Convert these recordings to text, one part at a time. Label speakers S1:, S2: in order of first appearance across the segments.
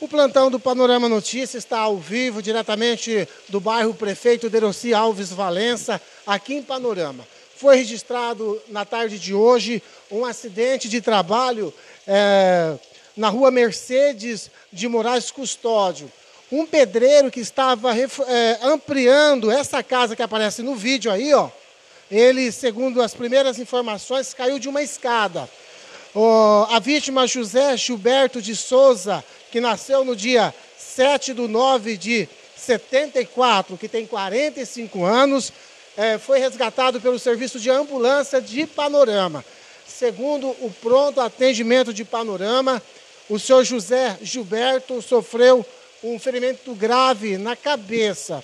S1: O plantão do Panorama Notícias está ao vivo, diretamente do bairro Prefeito Deroci Alves Valença, aqui em Panorama. Foi registrado na tarde de hoje um acidente de trabalho é, na rua Mercedes de Moraes Custódio. Um pedreiro que estava é, ampliando essa casa que aparece no vídeo aí, ó. Ele, segundo as primeiras informações, caiu de uma escada. Oh, a vítima José Gilberto de Souza, que nasceu no dia 7 de 9 de 74, que tem 45 anos, é, foi resgatado pelo serviço de ambulância de Panorama. Segundo o pronto atendimento de Panorama, o senhor José Gilberto sofreu um ferimento grave na cabeça,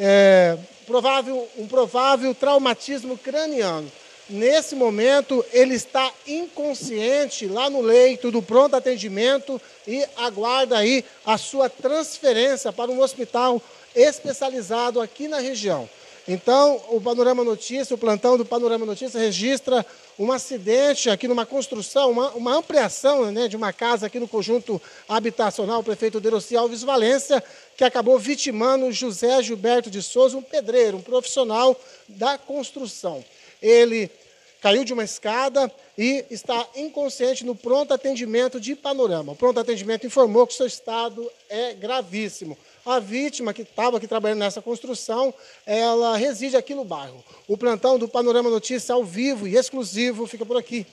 S1: é, provável, um provável traumatismo craniano. Nesse momento, ele está inconsciente lá no leito do pronto atendimento e aguarda aí a sua transferência para um hospital especializado aqui na região. Então, o Panorama Notícia, o plantão do Panorama Notícia registra um acidente aqui numa construção, uma, uma ampliação né, de uma casa aqui no conjunto habitacional, o prefeito Deroci Alves Valência, que acabou vitimando José Gilberto de Souza, um pedreiro, um profissional da construção. Ele caiu de uma escada e está inconsciente no pronto atendimento de Panorama. O pronto atendimento informou que seu estado é gravíssimo. A vítima que estava aqui trabalhando nessa construção, ela reside aqui no bairro. O plantão do Panorama Notícia ao vivo e exclusivo fica por aqui.